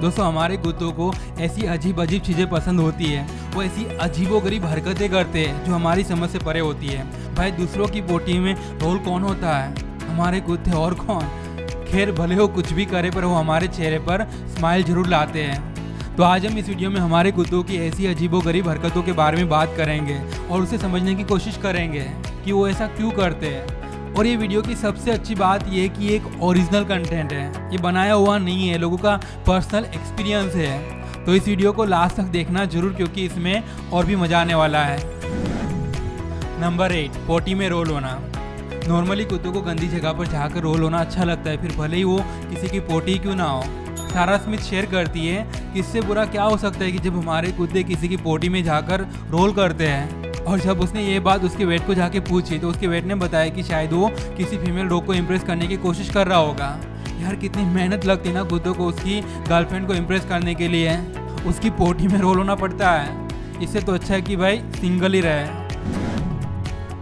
दोस्तों, हमारे कुत्तों को ऐसी अजीब अजीब चीज़ें पसंद होती है। वो ऐसी अजीबो गरीब हरकतें करते हैं जो हमारी समझ से परे होती है। भाई, दूसरों की पोटी में रोल कौन होता है? हमारे कुत्ते और कौन? खैर, भले हो कुछ भी करे, पर वो हमारे चेहरे पर स्माइल ज़रूर लाते हैं। तो आज हम इस वीडियो में हमारे कुत्तों की ऐसी अजीबो गरीब हरकतों के बारे में बात करेंगे और उसे समझने की कोशिश करेंगे कि वो ऐसा क्यों करते हैं। और ये वीडियो की सबसे अच्छी बात ये कि एक ओरिजिनल कंटेंट है। ये बनाया हुआ नहीं है, लोगों का पर्सनल एक्सपीरियंस है। तो इस वीडियो को लास्ट तक देखना ज़रूर क्योंकि इसमें और भी मज़ा आने वाला है। नंबर एट पोटी में रोल होना। नॉर्मली कुत्तों को गंदी जगह पर जाकर रोल होना अच्छा लगता है, फिर भले ही वो किसी की पोटी क्यों ना हो। सारा स्मिथ शेयर करती है कि इससे बुरा क्या हो सकता है कि जब हमारे कुत्ते किसी की पोटी में जाकर रोल करते हैं। और जब उसने ये बात उसके वेट को जाके पूछी तो उसके वेट ने बताया कि शायद वो किसी फीमेल डॉग को इम्प्रेस करने की कोशिश कर रहा होगा। यार, कितनी मेहनत लगती ना कुत्तों को उसकी गर्लफ्रेंड को इम्प्रेस करने के लिए। उसकी पोटी में रोल होना पड़ता है। इससे तो अच्छा है कि भाई सिंगल ही रहे।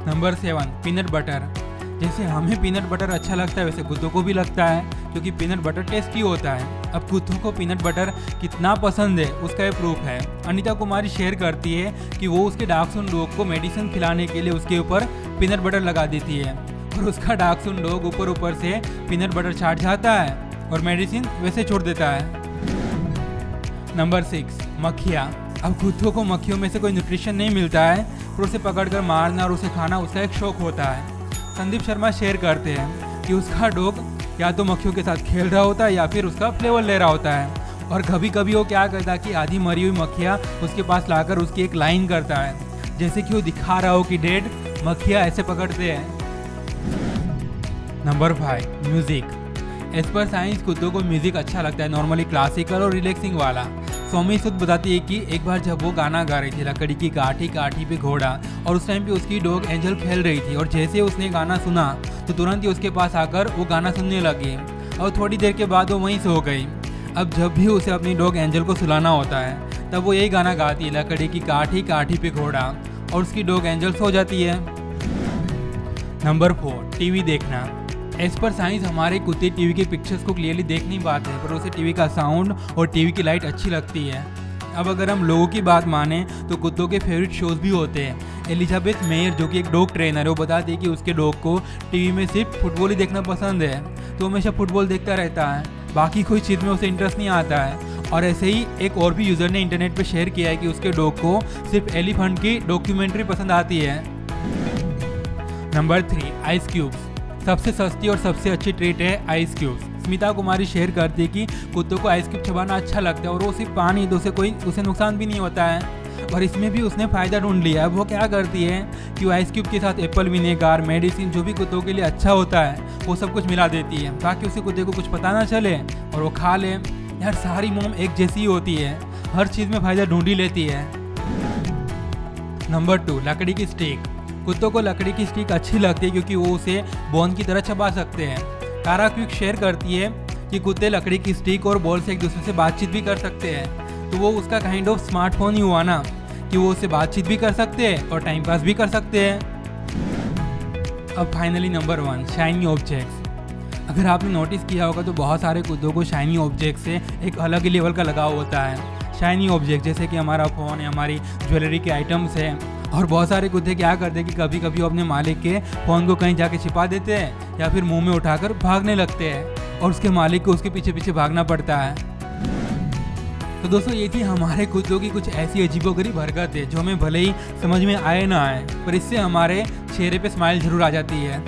नंबर सेवन पीनट बटर जैसे हमें पीनट बटर अच्छा लगता है, वैसे कुत्तों को भी लगता है, क्योंकि पीनट बटर टेस्टी होता है। अब कुत्तों को पीनट बटर कितना पसंद है, उसका ये प्रूफ है। अनिता कुमारी शेयर करती है कि वो उसके डार्कसून डॉग को मेडिसिन खिलाने के लिए उसके ऊपर पीनट बटर लगा देती है। और उसका डार्कसून डॉग ऊपर ऊपर से पीनट बटर छाट जाता है और मेडिसिन वैसे छोड़ देता है। नंबर सिक्स मक्खिया। अब कुत्तों को मक्खियों में से कोई न्यूट्रिशन नहीं मिलता है, और उसे पकड़कर मारना और उसे खाना उसका एक शौक होता है। संदीप शर्मा शेयर करते हैं कि उसका डॉग या तो मक्खियों के साथ खेल रहा होता है या फिर उसका फ्लेवर ले रहा होता है। और कभी कभी वो क्या करता है कि आधी मरी हुई मक्खियाँ उसके पास लाकर उसकी एक लाइन करता है, जैसे कि वो दिखा रहा हो कि, डेड, मक्खियाँ ऐसे पकड़ते हैं। Number five music as per science कुत्तों को म्यूज़िक अच्छा लगता है नॉर्मली क्लासिकल और रिलैक्सिंग वाला। स्वामी सुद बताती है कि एक बार जब वो गाना गा रही थी, लकड़ी की काठी काठी पे घोड़ा, और उस टाइम पे उसकी डॉग एंजल खेल रही थी, और जैसे उसने गाना सुना तो तुरंत ही उसके पास आकर वो गाना सुनने लगी। और थोड़ी देर के बाद वो वहीं सो गई। अब जब भी उसे अपनी डॉग एंजल को सुलाना होता है, तब वो यही गाना गाती है, लकड़ी की काठी काठी पे घोड़ा, और उसकी डॉग एंजल सो जाती है। नंबर फोर टीवी देखना। एज पर साइंस हमारे कुत्ते टीवी के पिक्चर्स को क्लियरली देख नहीं पाते हैं, पर उसे टीवी का साउंड और टीवी की लाइट अच्छी लगती है। अब अगर हम लोगों की बात माने तो कुत्तों के फेवरेट शोज़ भी होते हैं। एलिजाबेथ मेयर जो कि एक डॉग ट्रेनर है, वो बताती है कि उसके डॉग को टीवी में सिर्फ़ फुटबॉल ही देखना पसंद है। तो हमेशा फुटबॉल देखता रहता है। बाकी कोई चीज़ में उसे इंटरेस्ट नहीं आता है। और ऐसे ही एक और भी यूज़र ने इंटरनेट पर शेयर किया है कि उसके डॉग को सिर्फ़ एलिफेंट की डॉक्यूमेंट्री पसंद आती है। नंबर थ्री आइस क्यूब्स सबसे सस्ती और सबसे अच्छी ट्रीट है ice cube Smita Kumari share करती है कि कुत्तों को आइस क्यूब चबाना अच्छा लगता है और वो सिर्फ़ पानी तो उसे कोई, उसे नुकसान भी नहीं होता है। और इसमें भी उसने फ़ायदा ढूंढ लिया है। वो क्या करती है कि आइस क्यूब के साथ एप्पल विनेगार मेडिसिन जो भी कुत्तों के लिए अच्छा होता है, वो सब कुछ मिला देती है। ताकि उसे कुत्ते को कुछ पता ना चले और वो खा ले। यार, सारी मोम एक जैसी ही होती है। हर चीज़ में फ़ायदा ढूंढ ही लेती है। नंबर टू लकड़ी की स्टेक कुत्तों को लकड़ी की स्टिक अच्छी लगती है क्योंकि वो उसे बोन की तरह चबा सकते हैं। तारा क्विक शेयर करती है कि कुत्ते लकड़ी की स्टिक और बॉल से एक दूसरे से बातचीत भी कर सकते हैं। तो वो उसका काइंड ऑफ़ स्मार्टफ़ोन ही हुआ ना, कि वो उससे बातचीत भी कर सकते हैं और टाइम पास भी कर सकते हैं। अब finally number one shiny objects अगर आपने नोटिस किया होगा तो बहुत सारे कुत्तों को शाइनी ऑब्जेक्ट से एक अलग ही लेवल का लगाव होता है। शाइनी ऑब्जेक्ट जैसे कि हमारा फ़ोन है, हमारी ज्वेलरी के आइटम्स हैं। और बहुत सारे कुत्ते क्या करते हैं कि कभी कभी वो अपने मालिक के फ़ोन को कहीं जाके छिपा देते हैं या फिर मुँह में उठाकर भागने लगते हैं और उसके मालिक को उसके पीछे पीछे भागना पड़ता है। तो दोस्तों, ये थी हमारे कुत्तों की कुछ ऐसी अजीबोगरीब हरकत है जो हमें भले ही समझ में आए ना आए, पर इससे हमारे चेहरे पे स्माइल ज़रूर आ जाती है।